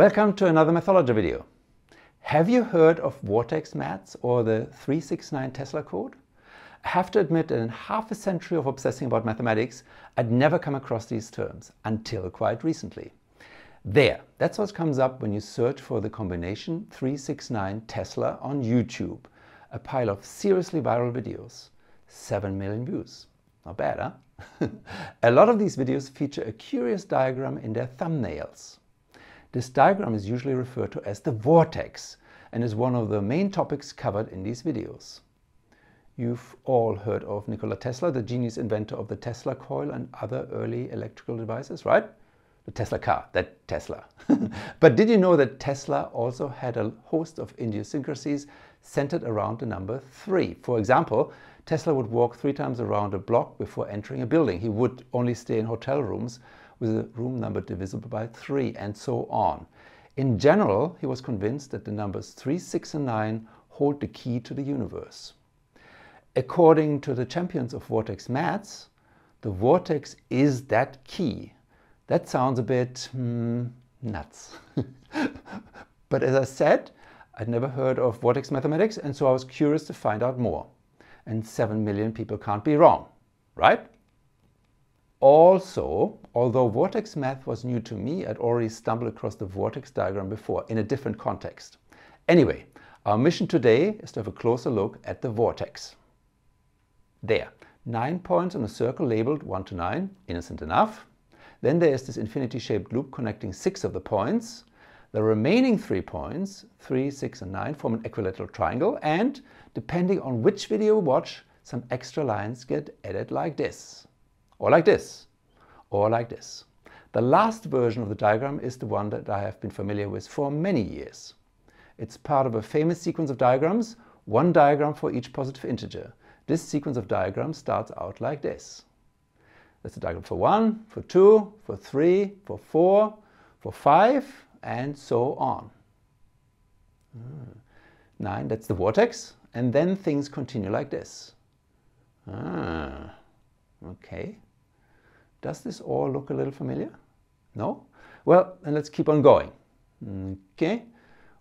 Welcome to another Mathologer video. Have you heard of vortex maths or the 369 Tesla code? I have to admit in half a century of obsessing about mathematics, I'd never come across these terms until quite recently. There, that's what comes up when you search for the combination 369 Tesla on YouTube. A pile of seriously viral videos. 7 million views. Not bad, huh? a lot of these videos feature a curious diagram in their thumbnails. This diagram is usually referred to as the vortex and is one of the main topics covered in these videos. You've all heard of Nikola Tesla, the genius inventor of the Tesla coil and other early electrical devices, right? The Tesla car, that Tesla. but did you know that Tesla also had a host of idiosyncrasies centered around the number three? For example, Tesla would walk three times around a block before entering a building. He would only stay in hotel rooms with a room number divisible by 3 and so on. In general, he was convinced that the numbers 3, 6 and 9 hold the key to the universe. According to the champions of vortex maths, the vortex is that key. That sounds a bit hmm, nuts. but as I said, I'd never heard of vortex mathematics and so I was curious to find out more. And 7 million people can't be wrong, right? Also, although vortex math was new to me, I'd already stumbled across the vortex diagram before in a different context. Anyway, our mission today is to have a closer look at the vortex. There, nine points on a circle labeled 1 to 9, innocent enough. Then there is this infinity-shaped loop connecting six of the points. The remaining three points, 3, 6 and 9, form an equilateral triangle and, depending on which video you watch, some extra lines get added like this or like this, or like this. The last version of the diagram is the one that I have been familiar with for many years. It's part of a famous sequence of diagrams, one diagram for each positive integer. This sequence of diagrams starts out like this. That's a diagram for 1, for 2, for 3, for 4, for 5, and so on. Hmm. 9, that's the vortex, and then things continue like this. Ah, okay. Does this all look a little familiar? No? Well, then let's keep on going. Okay,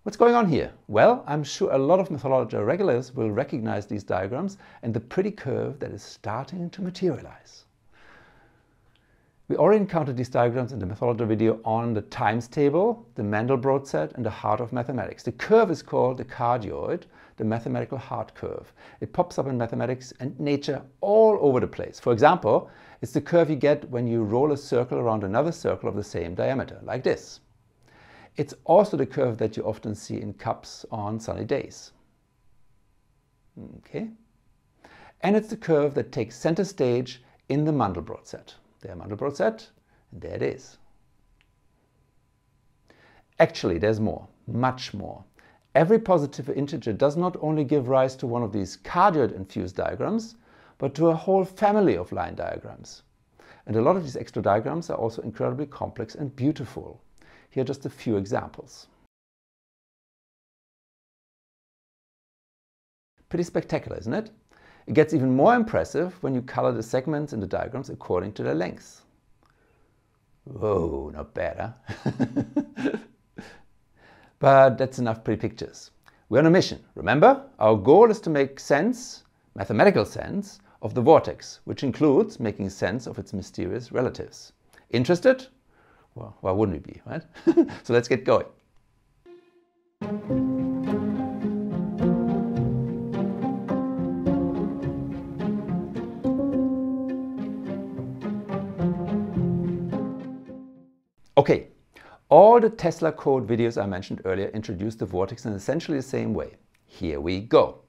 what's going on here? Well, I'm sure a lot of Mathologer regulars will recognize these diagrams and the pretty curve that is starting to materialize. We already encountered these diagrams in the Mathologer video on the times table, the Mandelbrot set and the heart of mathematics. The curve is called the cardioid, the mathematical heart curve. It pops up in mathematics and nature all over the place. For example, it's the curve you get when you roll a circle around another circle of the same diameter, like this. It's also the curve that you often see in cups on sunny days. Okay. And it's the curve that takes center stage in the Mandelbrot set. There Mandelbrot set, and there it is. Actually, there's more, much more. Every positive integer does not only give rise to one of these cardioid-infused diagrams, but to a whole family of line diagrams. And a lot of these extra diagrams are also incredibly complex and beautiful. Here are just a few examples. Pretty spectacular, isn't it? It gets even more impressive when you color the segments in the diagrams according to their lengths. Whoa, not bad, huh? but that's enough pretty pictures. We're on a mission, remember? Our goal is to make sense, mathematical sense, of the vortex, which includes making sense of its mysterious relatives. Interested? Well, why wouldn't we be, right? so let's get going. Okay, all the Tesla code videos I mentioned earlier introduce the vortex in essentially the same way. Here we go.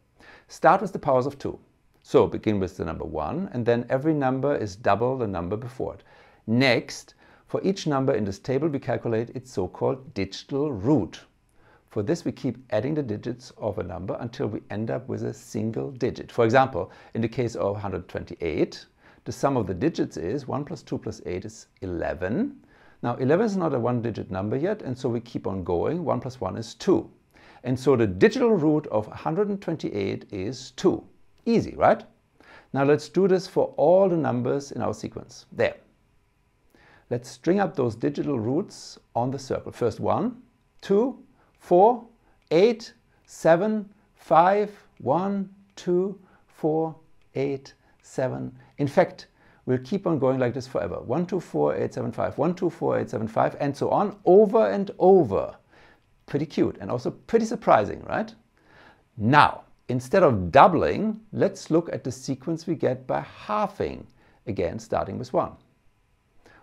Start with the powers of 2. So begin with the number 1 and then every number is double the number before it. Next, for each number in this table we calculate its so-called digital root. For this we keep adding the digits of a number until we end up with a single digit. For example, in the case of 128, the sum of the digits is 1 plus 2 plus 8 is 11 now 11 is not a one digit number yet and so we keep on going. 1 plus 1 is 2. And so the digital root of 128 is 2. Easy, right? Now let's do this for all the numbers in our sequence. There. Let's string up those digital roots on the circle. First 1, 2, 4, 8, 7, 5, 1, 2, 4, 8, 7. In fact, we'll keep on going like this forever. 1, 2, 4, 8, 7, 5, 1, 2, 4, 8, 7, 5, and so on, over and over. Pretty cute and also pretty surprising, right? Now, instead of doubling, let's look at the sequence we get by halving, again starting with 1.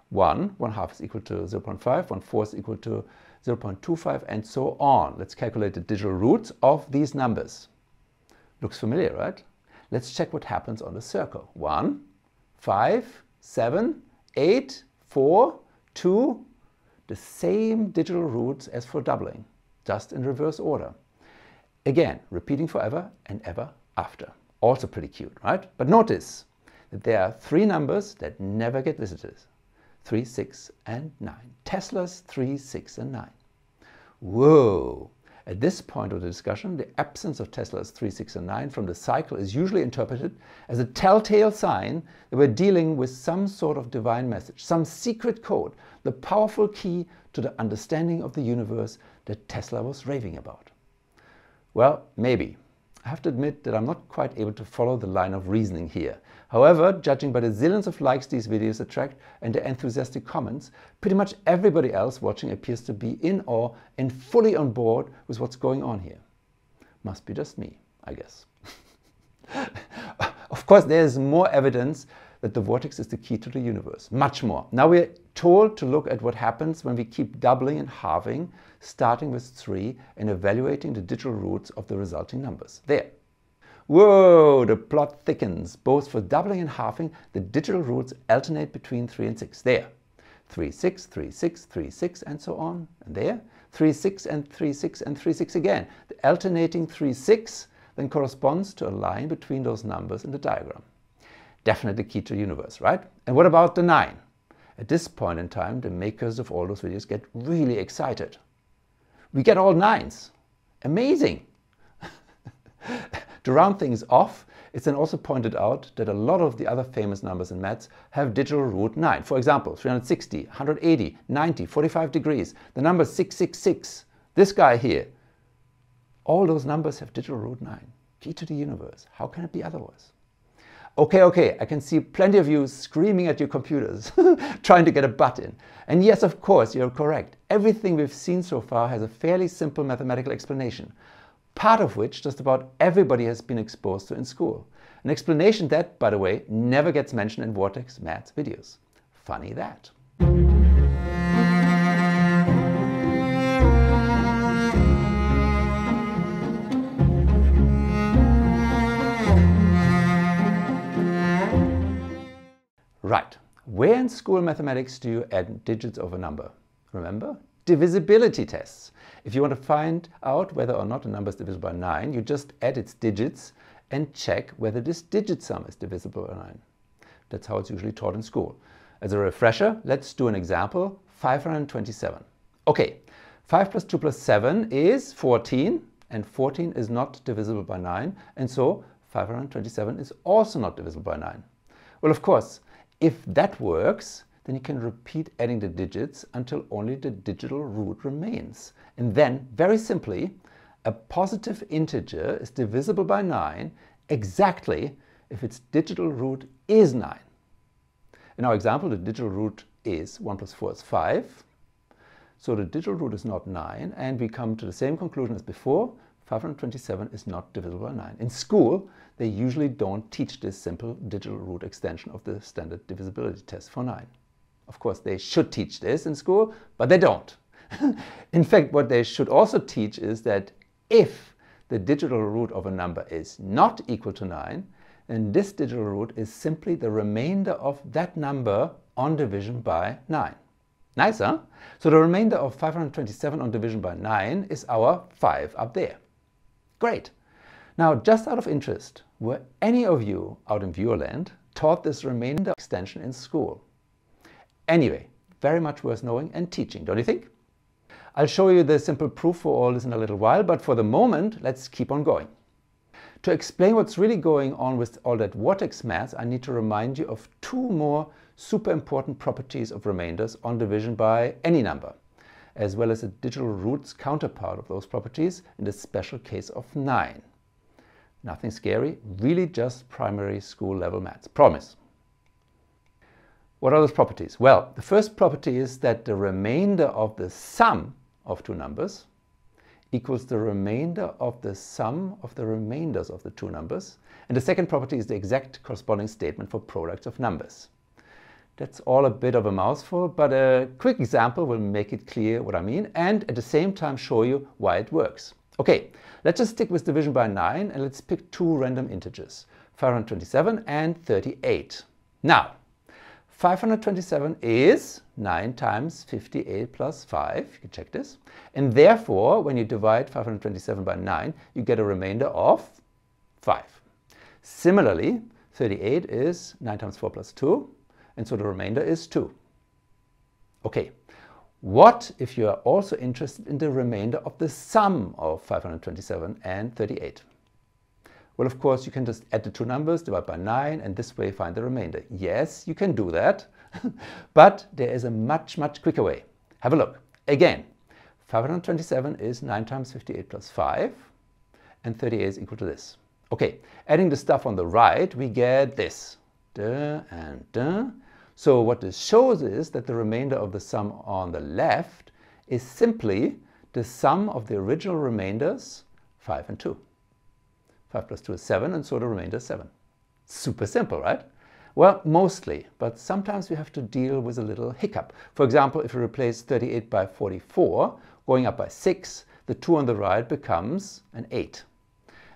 1, 1 half is equal to 0 0.5, 1 fourth is equal to 0 0.25, and so on. Let's calculate the digital roots of these numbers. Looks familiar, right? Let's check what happens on the circle. 1, 5, 7, 8, 4, 2, the same digital roots as for doubling, just in reverse order. Again, repeating forever and ever after. Also pretty cute, right? But notice that there are three numbers that never get visitors. 3, 6 and 9. Tesla's 3, 6 and 9. Whoa! At this point of the discussion, the absence of Tesla's 3, 6 and 9 from the cycle is usually interpreted as a telltale sign that we're dealing with some sort of divine message, some secret code, the powerful key to the understanding of the universe that Tesla was raving about. Well, maybe. I have to admit that I'm not quite able to follow the line of reasoning here. However, judging by the zillions of likes these videos attract and the enthusiastic comments, pretty much everybody else watching appears to be in awe and fully on board with what's going on here. Must be just me, I guess. of course, there's more evidence that the vortex is the key to the universe, much more. Now we're told to look at what happens when we keep doubling and halving, starting with 3 and evaluating the digital roots of the resulting numbers. There. Whoa, the plot thickens. Both for doubling and halving, the digital roots alternate between 3 and 6. There. 3, 6, 3, 6, 3, 6, and so on. And there. 3, 6, and 3, 6, and 3, 6 again. The alternating 3, 6 then corresponds to a line between those numbers in the diagram. Definitely key to the universe, right? And what about the 9? At this point in time, the makers of all those videos get really excited. We get all nines. Amazing! To round things off, it's then also pointed out that a lot of the other famous numbers in maths have digital root 9. For example, 360, 180, 90, 45 degrees, the number 666, this guy here. All those numbers have digital root 9. Key to the universe. How can it be otherwise? Okay, okay, I can see plenty of you screaming at your computers, trying to get a but in. And yes, of course, you're correct. Everything we've seen so far has a fairly simple mathematical explanation part of which just about everybody has been exposed to in school. An explanation that, by the way, never gets mentioned in Vortex Maths videos. Funny that. Right, where in school mathematics do you add digits of a number? Remember? Divisibility tests. If you want to find out whether or not a number is divisible by 9, you just add its digits and check whether this digit sum is divisible by 9. That's how it's usually taught in school. As a refresher, let's do an example, 527. Okay, 5 plus 2 plus 7 is 14, and 14 is not divisible by 9, and so 527 is also not divisible by 9. Well, of course, if that works, then you can repeat adding the digits until only the digital root remains. And then, very simply, a positive integer is divisible by 9 exactly if its digital root is 9. In our example, the digital root is 1 plus 4 is 5. So the digital root is not 9, and we come to the same conclusion as before. 527 is not divisible by 9. In school, they usually don't teach this simple digital root extension of the standard divisibility test for 9. Of course, they should teach this in school, but they don't. in fact, what they should also teach is that if the digital root of a number is not equal to 9, then this digital root is simply the remainder of that number on division by 9. Nice, huh? So the remainder of 527 on division by 9 is our 5 up there. Great. Now, just out of interest, were any of you out in Viewerland taught this remainder extension in school? Anyway, very much worth knowing and teaching, don't you think? I'll show you the simple proof for all this in a little while, but for the moment, let's keep on going. To explain what's really going on with all that vortex math, I need to remind you of two more super important properties of remainders on division by any number. As well as a digital roots counterpart of those properties in the special case of 9. Nothing scary, really just primary school level maths. Promise. What are those properties? Well, the first property is that the remainder of the sum of two numbers equals the remainder of the sum of the remainders of the two numbers. And the second property is the exact corresponding statement for products of numbers. That's all a bit of a mouthful, but a quick example will make it clear what I mean and at the same time show you why it works. Okay, let's just stick with division by 9 and let's pick two random integers, 527 and 38. Now, 527 is 9 times 58 plus 5, you can check this. And therefore, when you divide 527 by 9, you get a remainder of 5. Similarly, 38 is 9 times 4 plus 2, and so the remainder is 2. Okay, what if you are also interested in the remainder of the sum of 527 and 38? Well, of course, you can just add the two numbers, divide by 9, and this way find the remainder. Yes, you can do that, but there is a much, much quicker way. Have a look. Again, 527 is 9 times 58 plus 5, and 38 is equal to this. Okay, adding the stuff on the right, we get this. Duh and duh. So what this shows is that the remainder of the sum on the left is simply the sum of the original remainders, 5 and 2. 5 plus 2 is 7, and so the remainder is 7. Super simple, right? Well, mostly, but sometimes we have to deal with a little hiccup. For example, if we replace 38 by 44, going up by 6, the 2 on the right becomes an 8.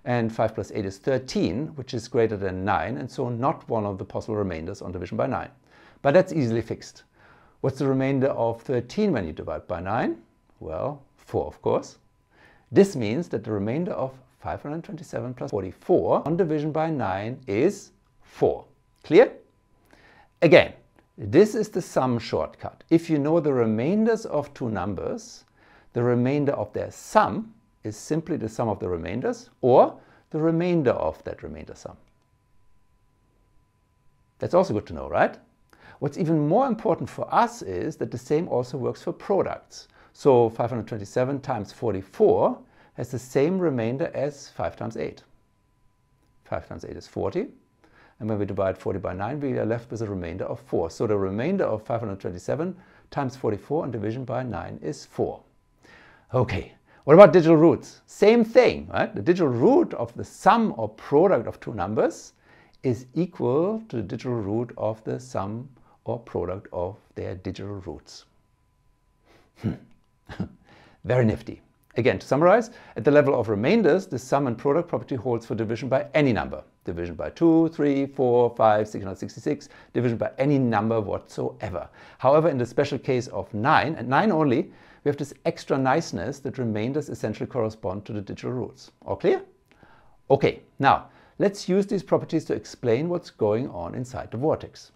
And 5 plus 8 is 13, which is greater than 9, and so not one of the possible remainders on division by 9. But that's easily fixed. What's the remainder of 13 when you divide by 9? Well, 4 of course. This means that the remainder of 527 plus 44 on division by 9 is 4. Clear? Again, this is the sum shortcut. If you know the remainders of two numbers, the remainder of their sum is simply the sum of the remainders or the remainder of that remainder sum. That's also good to know, right? What's even more important for us is that the same also works for products. So 527 times 44 has the same remainder as 5 times 8. 5 times 8 is 40. And when we divide 40 by 9, we are left with a remainder of 4. So the remainder of 527 times 44 and division by 9 is 4. Okay, what about digital roots? Same thing, right? The digital root of the sum or product of two numbers is equal to the digital root of the sum or product of their digital roots. Hmm. Very nifty. Again, to summarize, at the level of remainders, the sum and product property holds for division by any number. Division by 2, 3, 4, 5, 666, division by any number whatsoever. However, in the special case of 9, and 9 only, we have this extra niceness that remainders essentially correspond to the digital roots. All clear? Okay, now let's use these properties to explain what's going on inside the vortex.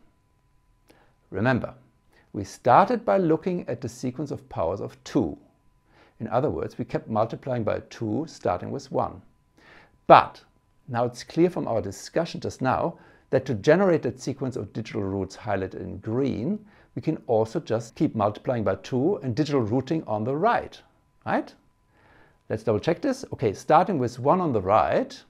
Remember, we started by looking at the sequence of powers of 2 in other words, we kept multiplying by 2 starting with 1. But now it's clear from our discussion just now that to generate that sequence of digital roots highlighted in green, we can also just keep multiplying by 2 and digital rooting on the right, right? Let's double check this. Okay, starting with 1 on the right,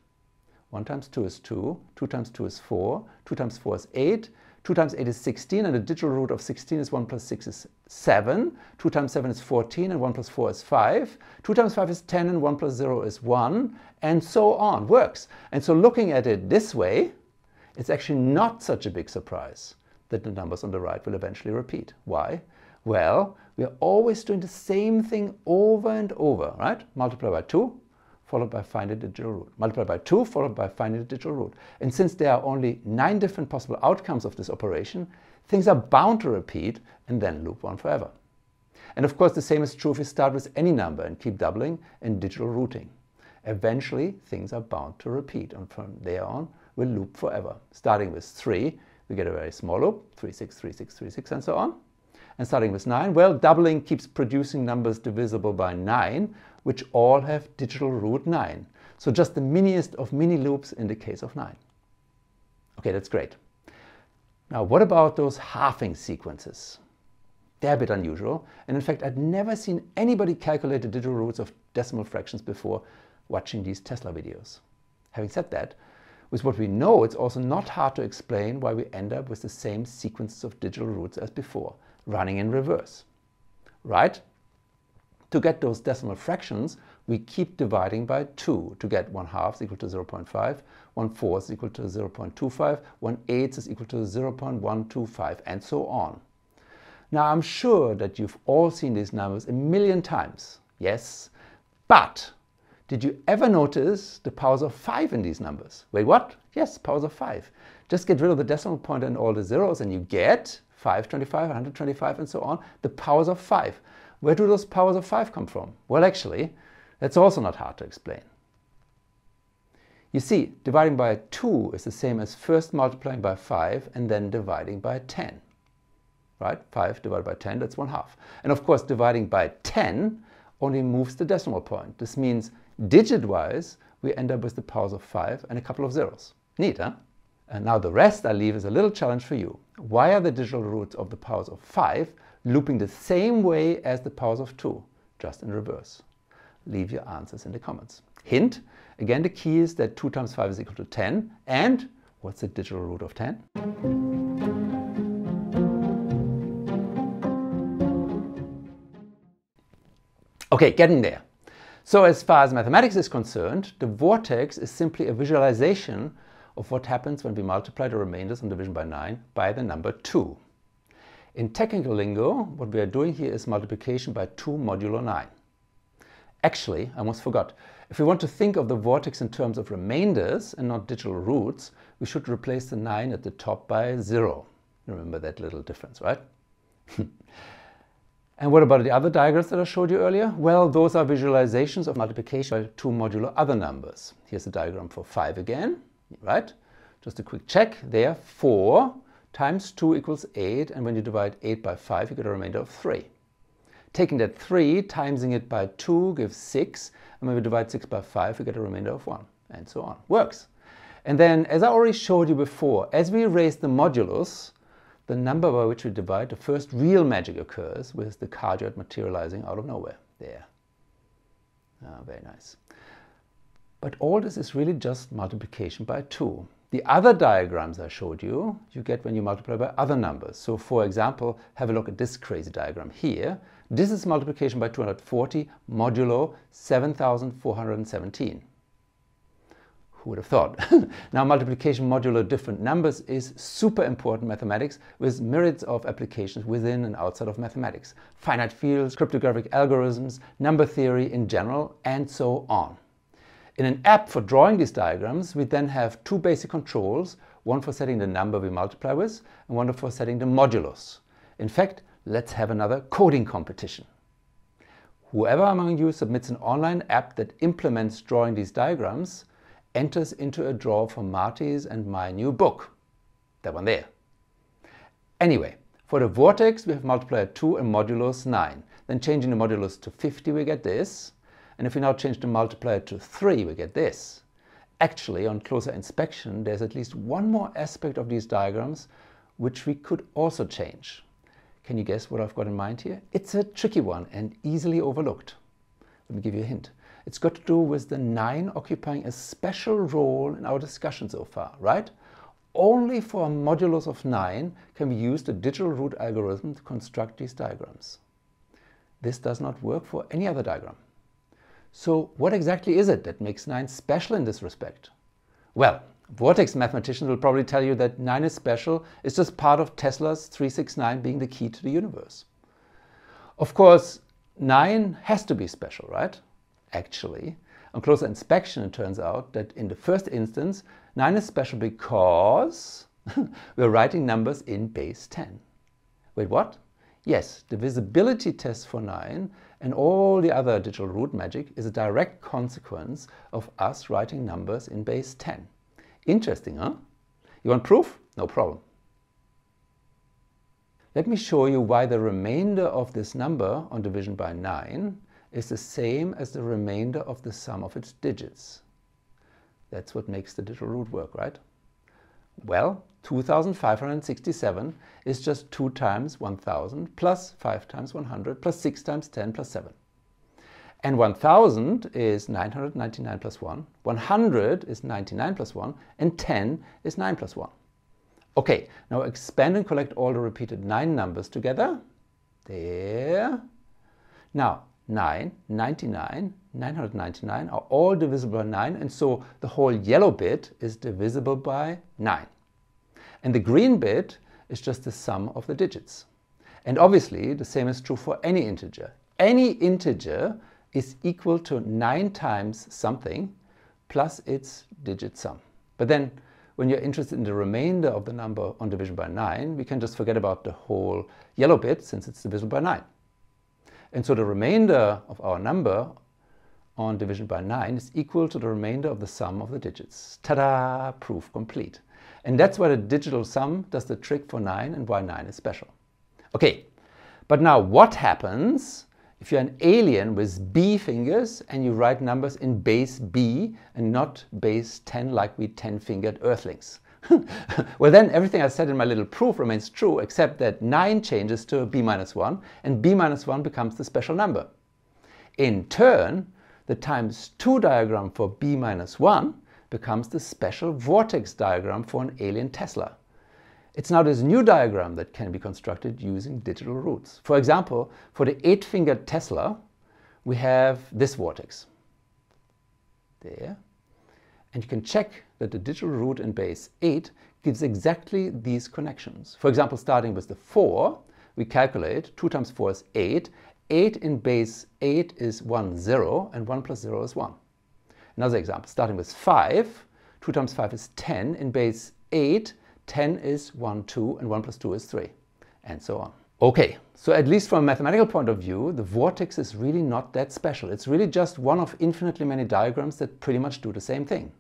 1 times 2 is 2, 2 times 2 is 4, 2 times 4 is 8, 2 times 8 is 16, and the digital root of 16 is 1 plus 6 is 7. 2 times 7 is 14, and 1 plus 4 is 5. 2 times 5 is 10, and 1 plus 0 is 1, and so on. Works. And so looking at it this way, it's actually not such a big surprise that the numbers on the right will eventually repeat. Why? Well, we are always doing the same thing over and over, right? Multiply by 2, followed by find a digital root. Multiply by 2 followed by find a digital root. And since there are only 9 different possible outcomes of this operation, things are bound to repeat and then loop on forever. And of course the same is true if you start with any number and keep doubling and digital rooting. Eventually things are bound to repeat and from there on we'll loop forever. Starting with 3 we get a very small loop, 3, 6, 3, 6, 3, 6 and so on. And starting with 9, well doubling keeps producing numbers divisible by 9 which all have digital root 9. So just the miniest of mini loops in the case of 9. Okay, that's great. Now what about those halving sequences? They're a bit unusual. And in fact, I'd never seen anybody calculate the digital roots of decimal fractions before watching these Tesla videos. Having said that, with what we know, it's also not hard to explain why we end up with the same sequences of digital roots as before, running in reverse. Right? To get those decimal fractions, we keep dividing by 2 to get 1 half is equal to 0.5, 1 fourth is equal to 0.25, 1 eighth is equal to 0.125, and so on. Now I'm sure that you've all seen these numbers a million times, yes, but did you ever notice the powers of 5 in these numbers? Wait, what? Yes, powers of 5. Just get rid of the decimal point and all the zeros and you get 525, 125 and so on, the powers of 5. Where do those powers of 5 come from? Well, actually, that's also not hard to explain. You see, dividing by 2 is the same as first multiplying by 5 and then dividing by 10. Right? 5 divided by 10, that's 1 half. And of course, dividing by 10 only moves the decimal point. This means Digit-wise, we end up with the powers of 5 and a couple of zeros. Neat, huh? And now the rest I leave as a little challenge for you. Why are the digital roots of the powers of 5 looping the same way as the powers of 2, just in reverse? Leave your answers in the comments. Hint, again the key is that 2 times 5 is equal to 10 and what's the digital root of 10? Okay, getting there. So as far as mathematics is concerned, the vortex is simply a visualization of what happens when we multiply the remainders on division by 9 by the number 2. In technical lingo, what we are doing here is multiplication by 2 modulo 9. Actually, I almost forgot, if we want to think of the vortex in terms of remainders and not digital roots, we should replace the 9 at the top by 0. Remember that little difference, right? And what about the other diagrams that I showed you earlier? Well, those are visualizations of multiplication by two modulo other numbers. Here's a diagram for 5 again, right? Just a quick check. There, 4 times 2 equals 8, and when you divide 8 by 5, you get a remainder of 3. Taking that 3, timesing it by 2 gives 6, and when we divide 6 by 5, we get a remainder of 1, and so on. Works. And then, as I already showed you before, as we raise the modulus, the number by which we divide, the first real magic occurs with the cardioid materializing out of nowhere. There. Ah, very nice. But all this is really just multiplication by 2. The other diagrams I showed you, you get when you multiply by other numbers. So for example, have a look at this crazy diagram here. This is multiplication by 240 modulo 7417. Who would have thought? now multiplication modulo different numbers is super important mathematics with myriads of applications within and outside of mathematics. Finite fields, cryptographic algorithms, number theory in general, and so on. In an app for drawing these diagrams, we then have two basic controls, one for setting the number we multiply with and one for setting the modulus. In fact, let's have another coding competition. Whoever among you submits an online app that implements drawing these diagrams enters into a draw for Marty's and my new book. That one there. Anyway, for the vortex we have multiplier 2 and modulus 9. Then changing the modulus to 50 we get this. And if we now change the multiplier to 3 we get this. Actually, on closer inspection, there's at least one more aspect of these diagrams which we could also change. Can you guess what I've got in mind here? It's a tricky one and easily overlooked. Let me give you a hint. It's got to do with the 9 occupying a special role in our discussion so far, right? Only for a modulus of 9 can we use the digital root algorithm to construct these diagrams. This does not work for any other diagram. So what exactly is it that makes 9 special in this respect? Well, Vortex mathematicians will probably tell you that 9 is special, it's just part of Tesla's 369 being the key to the universe. Of course, 9 has to be special, right? actually. On closer inspection, it turns out that in the first instance, 9 is special because we're writing numbers in base 10. Wait, what? Yes, the divisibility test for 9 and all the other digital root magic is a direct consequence of us writing numbers in base 10. Interesting, huh? You want proof? No problem. Let me show you why the remainder of this number on division by 9 is the same as the remainder of the sum of its digits. That's what makes the digital root work, right? Well, 2567 is just 2 times 1000 plus 5 times 100 plus 6 times 10 plus 7. And 1000 is 999 plus 1, 100 is 99 plus 1, and 10 is 9 plus 1. Okay, now expand and collect all the repeated 9 numbers together. There. Now, 9, 99, 999 are all divisible by 9 and so the whole yellow bit is divisible by 9. And the green bit is just the sum of the digits. And obviously the same is true for any integer. Any integer is equal to 9 times something plus its digit sum. But then when you're interested in the remainder of the number on division by 9, we can just forget about the whole yellow bit since it's divisible by 9. And so the remainder of our number on division by 9 is equal to the remainder of the sum of the digits. Ta-da! Proof complete. And that's why the digital sum does the trick for 9 and why 9 is special. Okay, but now what happens if you're an alien with B fingers and you write numbers in base B and not base 10 like we 10-fingered earthlings? well then everything I said in my little proof remains true except that 9 changes to b minus 1 and b minus 1 becomes the special number. In turn, the times 2 diagram for b minus 1 becomes the special vortex diagram for an alien Tesla. It's now this new diagram that can be constructed using digital roots. For example, for the 8-fingered Tesla, we have this vortex. There. And you can check that the digital root in base 8 gives exactly these connections. For example, starting with the 4, we calculate 2 times 4 is 8. 8 in base 8 is 1, 0, and 1 plus 0 is 1. Another example, starting with 5, 2 times 5 is 10. In base 8, 10 is 1, 2, and 1 plus 2 is 3, and so on. Okay, so at least from a mathematical point of view, the vortex is really not that special. It's really just one of infinitely many diagrams that pretty much do the same thing.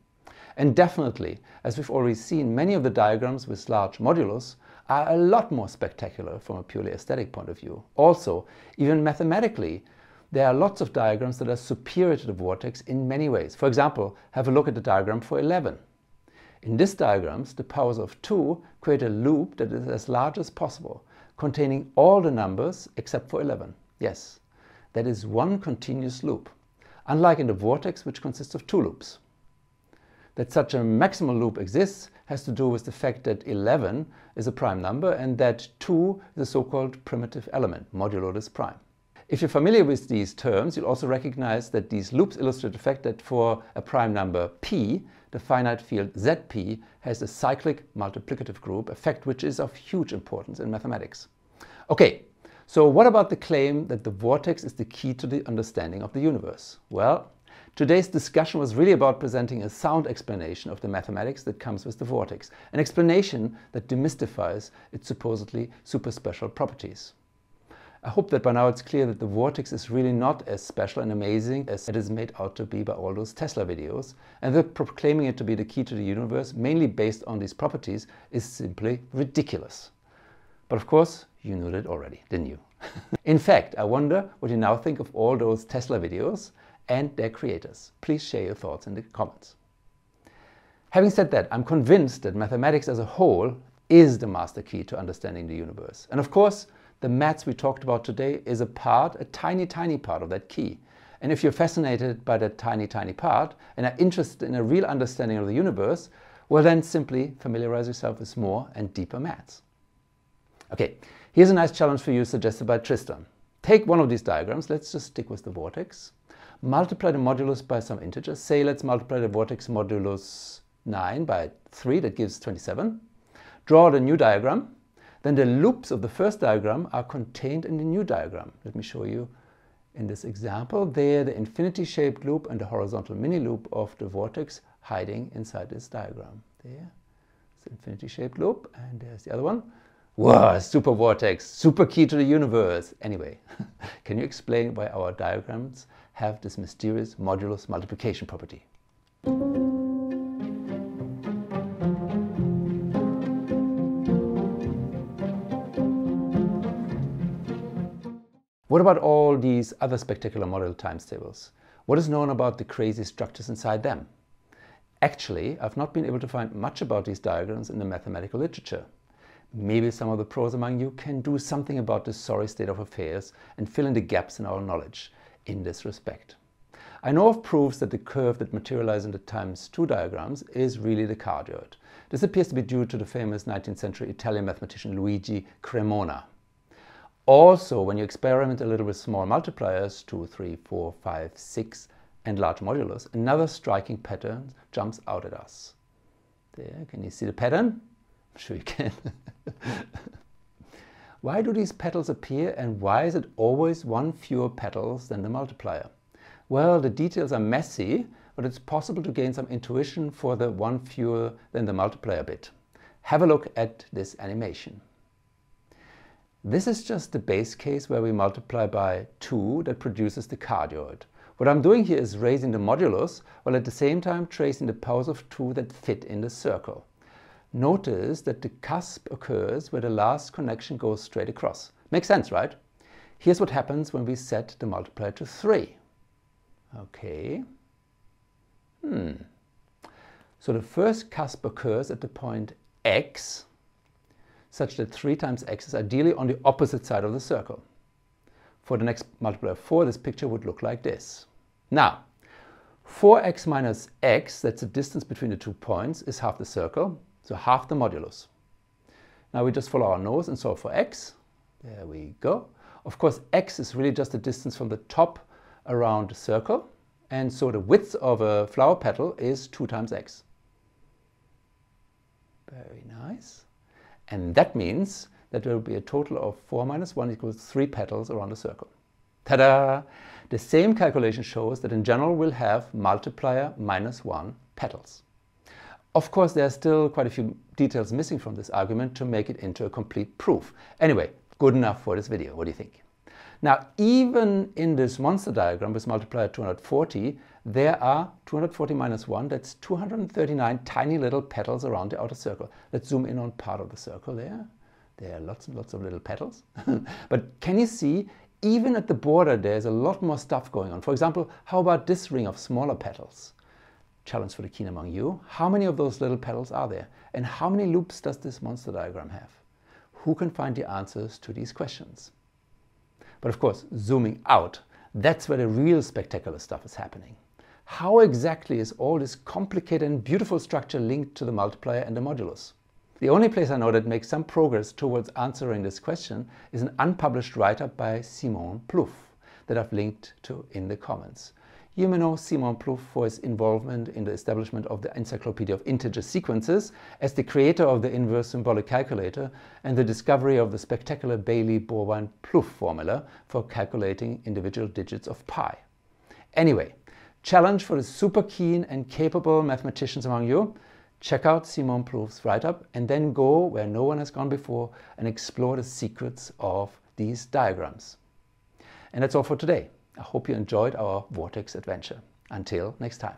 And definitely, as we've already seen, many of the diagrams with large modulus are a lot more spectacular from a purely aesthetic point of view. Also, even mathematically, there are lots of diagrams that are superior to the vortex in many ways. For example, have a look at the diagram for 11. In this diagrams, the powers of 2 create a loop that is as large as possible, containing all the numbers except for 11. Yes, that is one continuous loop, unlike in the vortex which consists of two loops. That such a maximal loop exists has to do with the fact that 11 is a prime number and that 2 is a so-called primitive element, modulo this prime. If you're familiar with these terms, you'll also recognize that these loops illustrate the fact that for a prime number p, the finite field Zp has a cyclic multiplicative group, a fact which is of huge importance in mathematics. Okay, so what about the claim that the vortex is the key to the understanding of the universe? Well, Today's discussion was really about presenting a sound explanation of the mathematics that comes with the vortex, an explanation that demystifies its supposedly super special properties. I hope that by now it's clear that the vortex is really not as special and amazing as it is made out to be by all those Tesla videos, and that proclaiming it to be the key to the universe, mainly based on these properties, is simply ridiculous. But of course, you knew that already, didn't you? In fact, I wonder what you now think of all those Tesla videos and their creators. Please share your thoughts in the comments. Having said that, I'm convinced that mathematics as a whole is the master key to understanding the universe. And of course, the maths we talked about today is a part, a tiny, tiny part of that key. And if you're fascinated by that tiny, tiny part and are interested in a real understanding of the universe, well then simply familiarize yourself with more and deeper maths. Okay, here's a nice challenge for you suggested by Tristan. Take one of these diagrams, let's just stick with the vortex, multiply the modulus by some integer. Say let's multiply the vortex modulus 9 by 3, that gives 27. Draw the new diagram. Then the loops of the first diagram are contained in the new diagram. Let me show you in this example. There the infinity-shaped loop and the horizontal mini-loop of the vortex hiding inside this diagram. There, it's the infinity-shaped loop, and there's the other one. Wow, super vortex, super key to the universe. Anyway, can you explain why our diagrams have this mysterious modulus multiplication property. What about all these other spectacular modular times tables? What is known about the crazy structures inside them? Actually, I've not been able to find much about these diagrams in the mathematical literature. Maybe some of the pros among you can do something about this sorry state of affairs and fill in the gaps in our knowledge in this respect. I know of proofs that the curve that materializes in the times 2 diagrams is really the cardioid. This appears to be due to the famous 19th century Italian mathematician Luigi Cremona. Also, when you experiment a little with small multipliers, 2, 3, 4, 5, 6, and large modulus, another striking pattern jumps out at us. There, can you see the pattern? I'm sure you can. why do these petals appear and why is it always one fewer petals than the multiplier? Well, the details are messy, but it's possible to gain some intuition for the one fewer than the multiplier bit. Have a look at this animation. This is just the base case where we multiply by 2 that produces the cardioid. What I'm doing here is raising the modulus while at the same time tracing the powers of 2 that fit in the circle. Notice that the cusp occurs where the last connection goes straight across. Makes sense, right? Here's what happens when we set the multiplier to 3. Okay. Hmm. So the first cusp occurs at the point x, such that 3 times x is ideally on the opposite side of the circle. For the next multiplier of 4, this picture would look like this. Now, 4x minus x, that's the distance between the two points, is half the circle, so half the modulus. Now we just follow our nose and solve for x. There we go. Of course, x is really just the distance from the top around the circle. And so the width of a flower petal is 2 times x. Very nice. And that means that there will be a total of 4 minus 1 equals 3 petals around a circle. Ta-da! The same calculation shows that in general we'll have multiplier minus 1 petals. Of course, there are still quite a few details missing from this argument to make it into a complete proof. Anyway, good enough for this video. What do you think? Now, even in this monster diagram with multiplier 240, there are 240 minus 1, that's 239 tiny little petals around the outer circle. Let's zoom in on part of the circle there. There are lots and lots of little petals. but can you see, even at the border, there's a lot more stuff going on. For example, how about this ring of smaller petals? Challenge for the keen among you. How many of those little petals are there? And how many loops does this monster diagram have? Who can find the answers to these questions? But of course, zooming out, that's where the real spectacular stuff is happening. How exactly is all this complicated and beautiful structure linked to the multiplier and the modulus? The only place I know that makes some progress towards answering this question is an unpublished write-up by Simon Plouffe that I've linked to in the comments. You may know Simon Plouffe for his involvement in the establishment of the Encyclopedia of Integer Sequences as the creator of the inverse symbolic calculator and the discovery of the spectacular Bailey-Borwein-Plouffe formula for calculating individual digits of pi. Anyway, challenge for the super keen and capable mathematicians among you, check out Simon Plouffe's write-up and then go where no one has gone before and explore the secrets of these diagrams. And that's all for today. I hope you enjoyed our Vortex adventure. Until next time.